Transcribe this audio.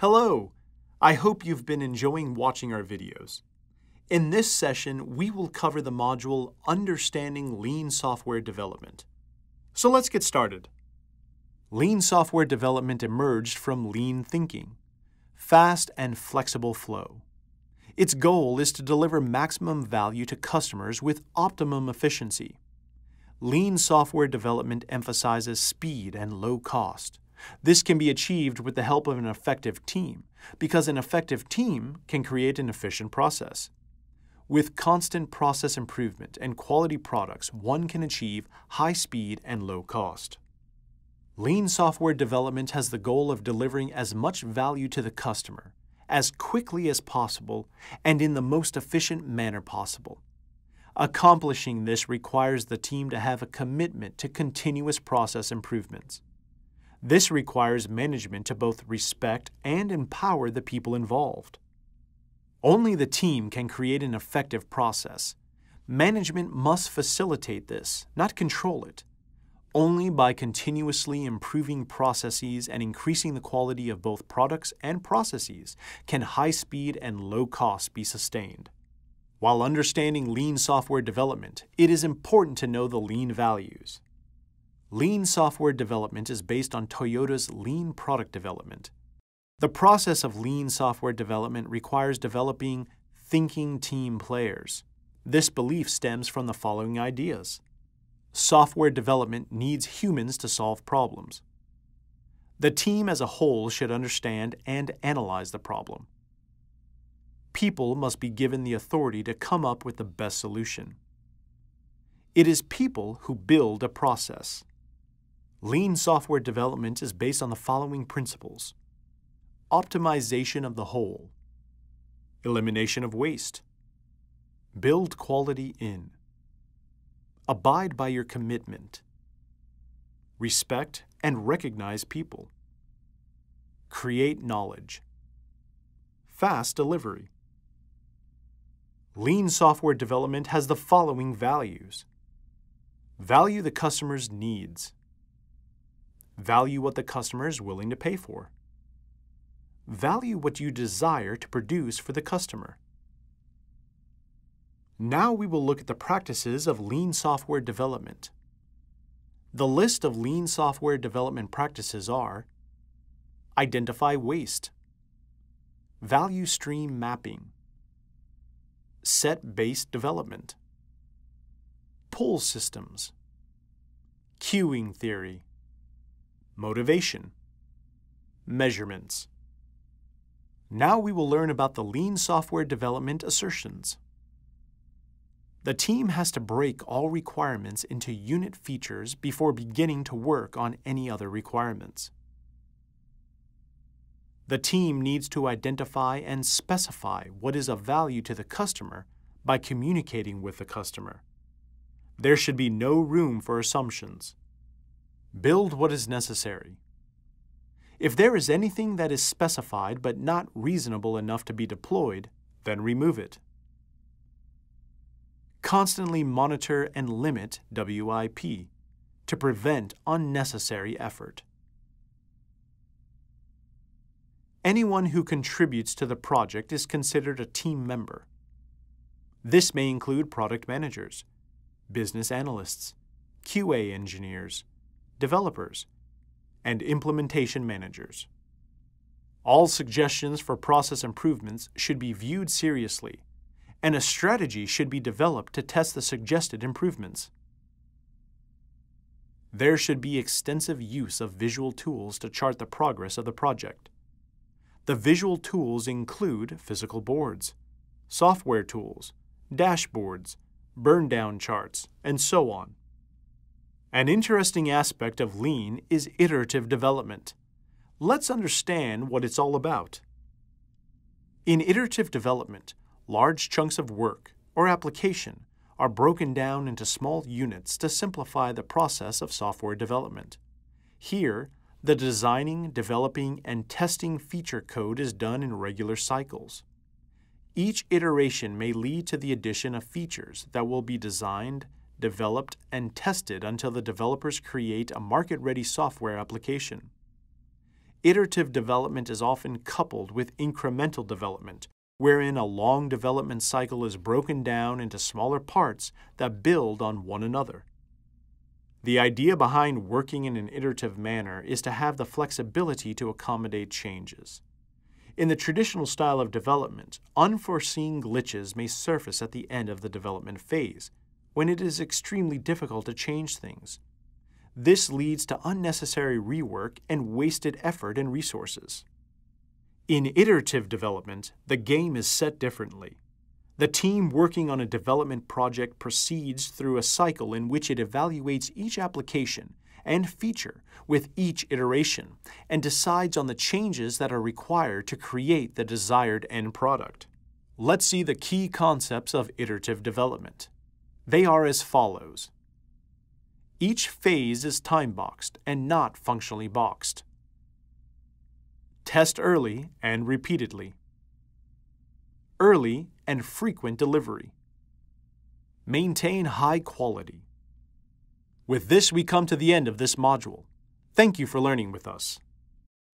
Hello! I hope you've been enjoying watching our videos. In this session, we will cover the module Understanding Lean Software Development. So let's get started. Lean software development emerged from lean thinking, fast and flexible flow. Its goal is to deliver maximum value to customers with optimum efficiency. Lean software development emphasizes speed and low cost. This can be achieved with the help of an effective team, because an effective team can create an efficient process. With constant process improvement and quality products, one can achieve high speed and low cost. Lean software development has the goal of delivering as much value to the customer as quickly as possible and in the most efficient manner possible. Accomplishing this requires the team to have a commitment to continuous process improvements. This requires management to both respect and empower the people involved. Only the team can create an effective process. Management must facilitate this, not control it. Only by continuously improving processes and increasing the quality of both products and processes can high speed and low cost be sustained. While understanding lean software development, it is important to know the lean values. Lean software development is based on Toyota's lean product development. The process of lean software development requires developing thinking team players. This belief stems from the following ideas. Software development needs humans to solve problems. The team as a whole should understand and analyze the problem. People must be given the authority to come up with the best solution. It is people who build a process. Lean software development is based on the following principles. Optimization of the whole. Elimination of waste. Build quality in. Abide by your commitment. Respect and recognize people. Create knowledge. Fast delivery. Lean software development has the following values. Value the customer's needs. Value what the customer is willing to pay for. Value what you desire to produce for the customer. Now we will look at the practices of lean software development. The list of lean software development practices are Identify waste, Value stream mapping, Set-based development, Pull systems, Queuing theory, motivation, measurements. Now we will learn about the lean software development assertions. The team has to break all requirements into unit features before beginning to work on any other requirements. The team needs to identify and specify what is of value to the customer by communicating with the customer. There should be no room for assumptions. Build what is necessary. If there is anything that is specified but not reasonable enough to be deployed, then remove it. Constantly monitor and limit WIP to prevent unnecessary effort. Anyone who contributes to the project is considered a team member. This may include product managers, business analysts, QA engineers, developers, and implementation managers. All suggestions for process improvements should be viewed seriously, and a strategy should be developed to test the suggested improvements. There should be extensive use of visual tools to chart the progress of the project. The visual tools include physical boards, software tools, dashboards, burn down charts, and so on. An interesting aspect of Lean is iterative development. Let's understand what it's all about. In iterative development, large chunks of work or application are broken down into small units to simplify the process of software development. Here, the designing, developing, and testing feature code is done in regular cycles. Each iteration may lead to the addition of features that will be designed, developed, and tested until the developers create a market-ready software application. iterative development is often coupled with incremental development, wherein a long development cycle is broken down into smaller parts that build on one another. The idea behind working in an iterative manner is to have the flexibility to accommodate changes. In the traditional style of development, unforeseen glitches may surface at the end of the development phase, when it is extremely difficult to change things. This leads to unnecessary rework and wasted effort and resources. In iterative development, the game is set differently. The team working on a development project proceeds through a cycle in which it evaluates each application and feature with each iteration and decides on the changes that are required to create the desired end product. Let's see the key concepts of iterative development. They are as follows. Each phase is time-boxed and not functionally boxed. Test early and repeatedly early and frequent delivery. Maintain high quality. With this, we come to the end of this module. Thank you for learning with us.